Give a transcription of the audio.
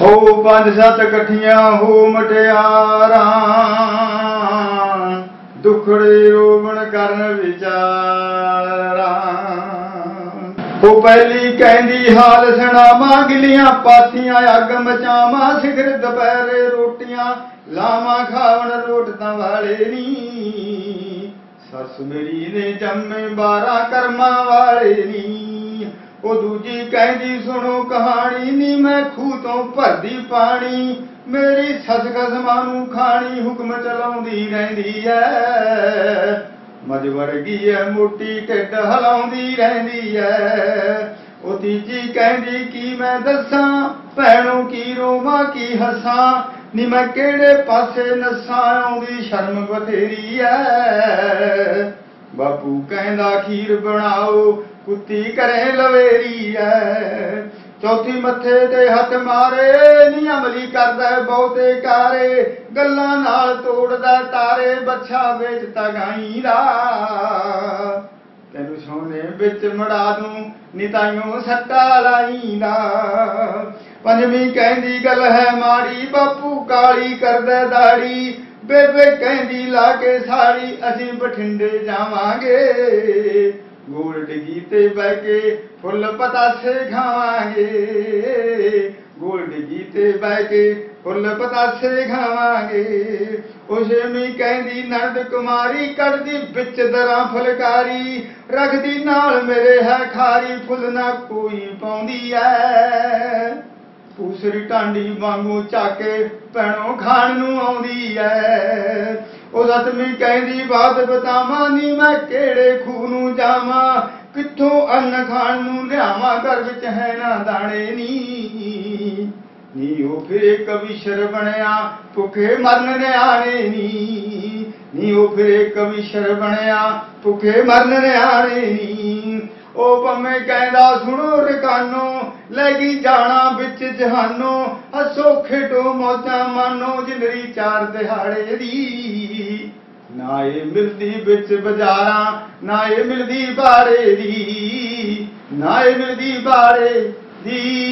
ਹੋ ਪੰਜ ਸੱਤ ਇਕੱਠੀਆਂ ਹੋ ਮਟਿਆਰਾਂ, ਦੁਖੜੇ ਰੋਵਣ ਕਰਨ ਵਿਚਾਰਾਂ। ਉਹ ਪਹਿਲੀ ਕਹਿੰਦੀ ਹਾਲ ਸੁਣਾਵਾਂ ਗਿਲੀਆਂ ਪਾਥੀਆਂ ਅੱਗ ਮਚਾਵਾਂ, ਸਿਖਰ ਦੁਪਹਿਰੇ ਰੋਟੀਆਂ ਲਾਵਾਂ, ਖਾਵਣ ਰੋਟਾਂ ਵਾਲੇ ਨੀ। ਸੱਸ ਮੇਰੀ ਨੇ ਜੰਮੇ 12 ਕਰਮਾਂ ਵਾਲੇ ਨੀ। ਉਹ ਦੂਜੀ ਕਹਿੰਦੀ, ਸੁਣੋ ਕਹਾਣੀ, ਨੀ ਮੈਂ ਖੂਹ ਤੋਂ ਭਰਦੀ ਪਾਣੀ, ਮੇਰੀ ਸੱਸ ਕਸਮਾਂ ਨੂੰ ਖਾਣੀ ਹੁਕਮ ਚਲਾਉਂਦੀ ਰਹਿੰਦੀ ਐ। ਮਜ ਵਰਗੀ ਐ, ਮੋਟੀ ਢਿੱਡ ਹਲਾਉਂਦੀ ਰਹਿੰਦੀ ਐ। ਉਹ ਤੀਜੀ ਕਹਿੰਦੀ, ਕੀ ਮੈਂ ਦੱਸਾਂ, ਭੈਣੋ ਕੀ ਰੋਵਾਂ, ਕੀ ਹੱਸਾਂ, ਨੀ ਮੈਂ ਕਿਹੜੇ ਪਾਸੇ ਨਸਾਂ, ਆਉਂਦੀ ਸ਼ਰਮ ਬਥੇਰੀ ਐ। ਬਾਪੂ ਕਹਿੰਦਾ, ਖੀਰ ਬਣਾਓ, ਕੁੱਤੀ ਕਰੇ ਲਵੇਰੀ ਐ। ਚੌਥੀ ਮੱਥੇ ਤੇ ਹੱਥ ਮਾਰੇ, ਨੀ ਅਮਲੀ ਕਰਦਾ ਬਹੁਤੇ ਕਾਰੇ। ਗੱਲਾਂ ਨਾਲ ਤੋੜਦਾ ਤਾਰੇ, ਬੱਛਾ ਵੇਚਦਾ ਗਾਈ ਦਾ ਤੈਨੂੰ ਸੋਨੇ ਵਿੱਚ ਮੜਾ ਦੂੰ ਨਿਤਾਈਓ ਸੱਟਾ ਲਾਈਂਦਾ। ਪੰਜਵੀਂ ਕਹਿੰਦੀ, ਗੱਲ ਹੈ ਮਾੜੀ, ਬਾਪੂ ਕਾਲੀ ਕਰਦਾ ਦਾੜੀ। ਬੇਬੇ ਕਹਿੰਦੀ, ਲਾ ਕੇ ਸਾੜੀ ਅਸੀਂ ਬਠਿੰਡੇ ਜਾਵਾਂਗੇ। ਗੋਲ ਡਿੱਗੀ ਤੇ ਬਹਿ ਕੇ ਫੁੱਲ ਪਤਾਸੇ ਖਾਵਾਂਗੇ। ਗੋਲ ਡਿੱਗੀ ਤੇ ਬਹਿ ਕੇ ਫੁੱਲ ਪਤਾਸੇ ਖਾਵਾਂਗੇ। ਉਹ ਛੇਵੀਂ ਕਹਿੰਦੀ, ਨਰਦ ਕੁਮਾਰੀ ਕਰਦੀ ਵਿੱਚ ਦਰਾਂ ਫੁਲਕਾਰੀ। ਰੱਖਦੀ ਨਾਲ ਮੇਰੇ ਹੈ ਖਾਰੀ, ਫੁੱਲ ਨਾ ਕੋਈ ਪਾਉਂਦੀ ਐ। ਉਸਰੀ ਟਾਂਡੀ ਵਾਂਗੂ ਚਾਕੇ ਭੈਣੋ ਖਾਣ ਨੂੰ ਆਉਂਦੀ ਐ। ਉਹ ਸਤਵੀਂ ਕਹਿੰਦੀ ਬਾਤ ਬਤਾਵਾਂ ਨੀ ਮੈਂ ਕਿਹੜੇ ਖੂਹ ਨੂੰ ਜਾਵਾਂ। ਕਿੱਥੋਂ ਅੰਨ ਖਾਣ ਨੂੰ ਲਿਆਵਾਂ, ਘਰ ਵਿੱਚ ਹੈ ਨਾ ਦਾਣੇ ਨੀ। ਨੀ, ਉਹ ਫਿਰੇ ਕਵੀਸ਼ਰ ਬਣਿਆ, ਭੁੱਖੇ ਮਰਨ ਨਿਆਣੇ ਨੀ। ਨੀ, ਉਹ ਫਿਰੇ ਕਵੀਸ਼ਰ ਬਣਿਆ, ਭੁੱਖੇ ਮਰਨ ਨਿਆਣੇ ਨੀ। ਉਹ ਪੰਮੇ ਕਹਿੰਦਾ, ਸੁਣੋ ਰਕਾਨੋ ਲੈ ਗਈ ਜਾਣਾ ਵਿੱਚ ਜਹਾਨੋ ਹੱਸੋ ਖੇਡੋ ਮੌਜਾਂ ਮਾਨੋ, ਜਿੰਦਰੀ ਚਾਰ ਦਿਹਾੜੇ ਦੀ। ਨਾ ਇਹ ਮਿਲਦੀ ਵਿੱਚ ਬਾਜ਼ਾਰਾਂ, ਨਾ ਇਹ ਮਿਲਦੀ ਬਾਰੇ ਦੀ। ਨਾ ਇਹ ਮਿਲਦੀ ਬਾਰੇ ਦੀ।